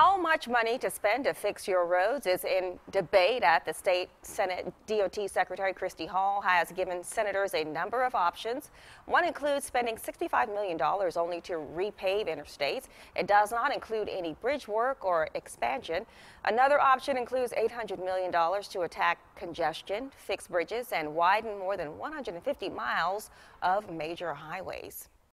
How much money to spend to fix your roads is in debate at the state Senate. DOT Secretary Christy Hall has given senators a number of options. One includes spending $65 million only to repave interstates. It does not include any bridge work or expansion. Another option includes $800 million to attack congestion, fix bridges, and widen more than 150 miles of major highways.